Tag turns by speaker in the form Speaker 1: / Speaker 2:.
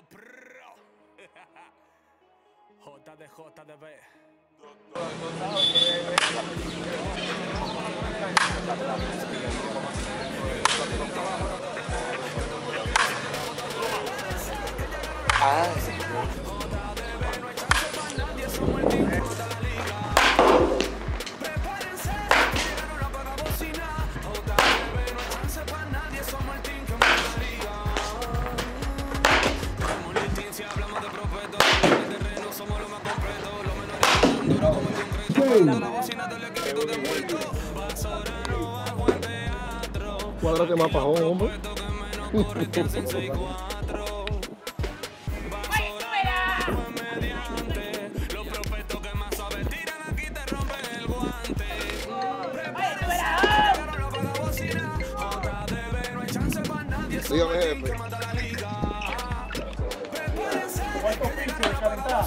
Speaker 1: Dímelo, pro. JDJDB.
Speaker 2: Cuadro Cuádrate más para hombre. Dígame, jefe. ¿Cuántos pinches de calentar?